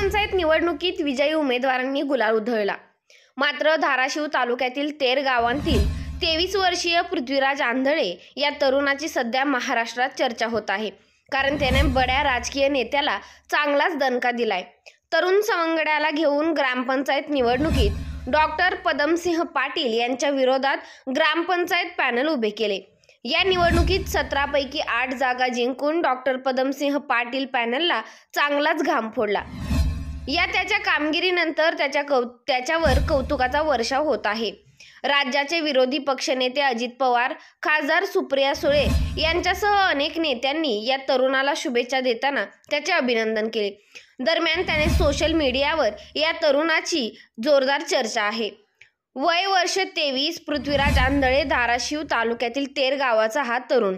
ग्रामपंचायत निवडणुकीत विजयी उमेदवारांनी गुलाल उधळला. मात्र धाराशिव तालुक्यातील तेर गावांतील तेवीस वर्षीय पृथ्वीराज आंधळे या तरुणाची सध्या महाराष्ट्रात चर्चा होत आहे. कारण त्याने बड्या राजकीय नेत्याला चांगलाच दणका दिलाय. तरुण सवंगड्याला घेऊन ग्रामपंचायत निवडणुकीत डॉक्टर पदमसिंह पाटील यांच्या विरोधात ग्रामपंचायत पॅनल उभे केले. या निवडणुकीत सतरापैकी आठ जागा जिंकून डॉक्टर पदमसिंह पाटील पॅनलला चांगलाच घाम फोडला. या त्याच्या कामगिरीनंतर त्याच्या कौ त्याच्यावर कौतुकाचा वर्षाव होत आहे. राज्याचे विरोधी पक्षनेते अजित पवार खासदार सुप्रिया सुळे यांच्यासह अनेक नेत्यांनी या तरुणाला शुभेच्छा देताना त्याचे अभिनंदन केले. दरम्यान त्याने सोशल मीडियावर या तरुणाची जोरदार चर्चा आहे. वय वर्ष तेवीस पृथ्वीराज आंधळे धाराशिव तालुक्यातील तेर गावाचा हा तरुण.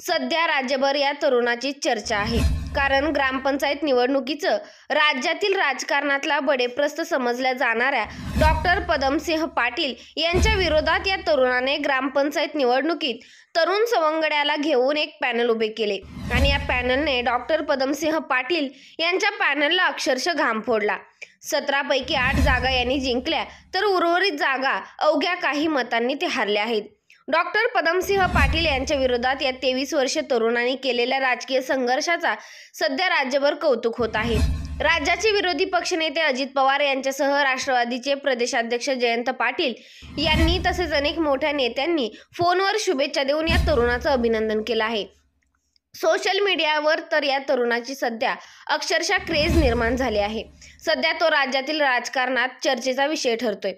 सध्या राज्यभर या तरुणाची चर्चा आहे. कारण ग्रामपंचायत निवडणुकीचं राज्यातील राजकारणातला बडेप्रस्त समजल्या जाणाऱ्या डॉक्टर पदमसिंह पाटील यांच्या विरोधात या तरुणाने ग्रामपंचायत निवडणुकीत तरुण सवंगड्याला घेऊन एक पॅनल उभे केले. आणि या पॅनलने डॉक्टर पदमसिंह पाटील यांच्या पॅनलला अक्षरशः घाम फोडला. सतरापैकी आठ जागा यांनी जिंकल्या तर उर्वरित जागा अवघ्या काही मतांनी ते हरल्या आहेत. डॉक्टर पदमसिंह पाटील यांच्या विरोधात या तेवीस वर्ष तरुणांनी केलेल्या राजकीय संघर्षाचा सध्या राज्यभर कौतुक होत आहे. राज्याचे विरोधी पक्षनेते अजित पवार यांच्यासह राष्ट्रवादीचे प्रदेशाध्यक्ष जयंत पाटील यांनी तसेच अनेक मोठ्या नेत्यांनी फोनवर शुभेच्छा देऊन या तरुणाचं अभिनंदन केलं आहे. सोशल मीडियावर तर या तरुणाची सध्या अक्षरशः क्रेज निर्माण झाली आहे. सध्या तो राज्यातील राजकारणात चर्चेचा विषय ठरतोय.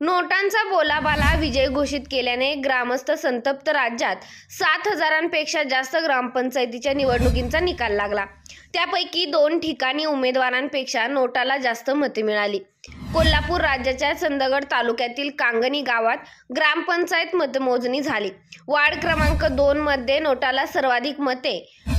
नोटांचा बोलाबाला विजय घोषित केल्याने ग्रामस्थ संतप्त राज्यात सात हजारांपेक्षा जास्त ग्रामपंचायतीच्या निवडणुकींचा निकाल लागला. त्यापैकी दोन ठिकाणी उमेदवारांपेक्षा नोटाला जास्त मते मिळाली. कोल्हापूर राज्याच्या चंदगड तालुक्यातील कांगणी गावात ग्रामपंचायत मतमोजणी झाली. वार्ड क्रमांक दोन मध्ये नोटाला सर्वाधिक मते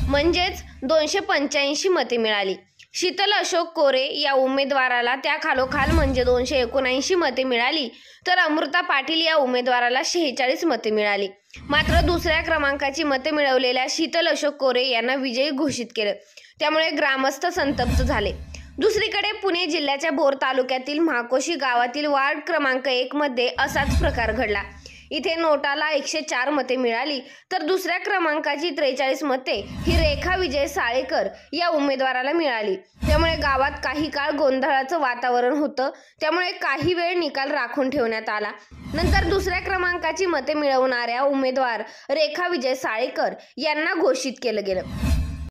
म्हणजेच दोनशे पंच्याऐंशी मते मिळाली. शीतल अशोक कोरे या उमेदवाराला त्या खालोखाल म्हणजे दोनशे एकोणऐंशी मते मिळाली. तर अमृता पाटील या उमेदवाराला शेहेचाळीस मते मिळाली. मात्र दुसऱ्या क्रमांकाची मते मिळवलेल्या शीतल अशोक कोरे यांना विजयी घोषित केलं. त्यामुळे ग्रामस्थ संतप्त झाले. दुसरीकडे पुणे जिल्ह्याच्या भोर तालुक्यातील महाकोशी गावातील वार्ड क्रमांक एक मध्ये असाच प्रकार घडला. इथे नोटाला एकशे चार मते मिळाली. तर दुसऱ्या क्रमांकाची त्रेचाळीस मते ही रेखा विजय साळेकर या उमेदवाराला मिळाली. त्यामुळे गावात काही काळ गोंधळाचं वातावरण होतं. त्यामुळे काही वेळ निकाल राखून ठेवण्यात आला. नंतर दुसऱ्या क्रमांकाची मते मिळवणाऱ्या उमेदवार रेखा विजय साळेकर यांना घोषित केलं गेलं.